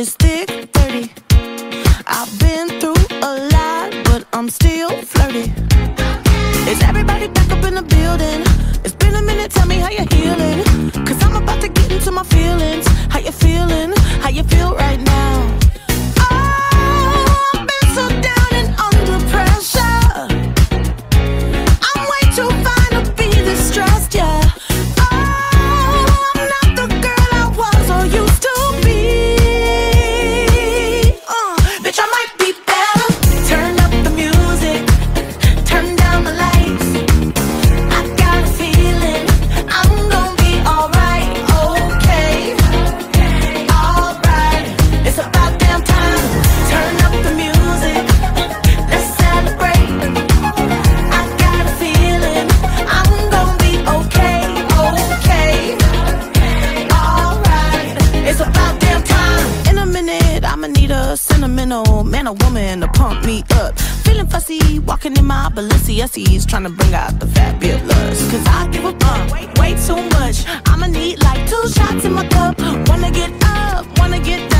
is thick 30 I've been through a lot, but I'm still flirty Is everybody back up in the building? It's been a minute, tell me how you're healing Cause I'm about to get into my feelings How you feeling? How you feel right? a woman to pump me up. Feeling fussy, walking in my Balenciagas, trying to bring out the fabulous. Cause I give a bump, way too much. I'ma need like two shots in my cup. Wanna get up, wanna get down.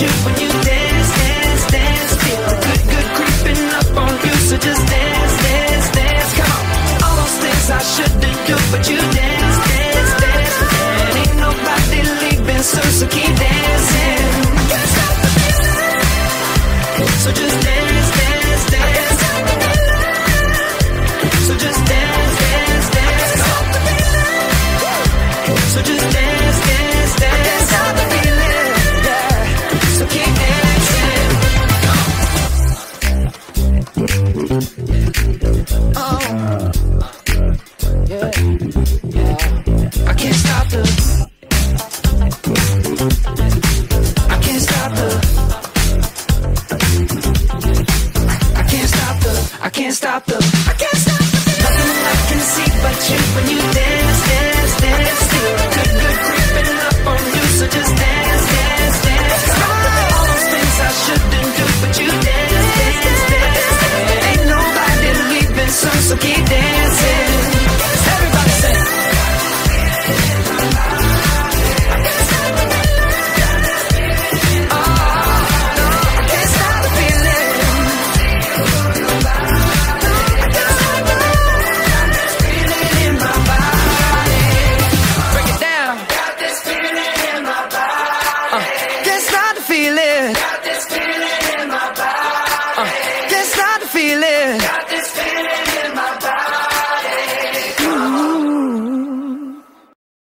you when you dance, dance, dance. Feel the good, good creeping up on you, so just dance. Mm-hmm.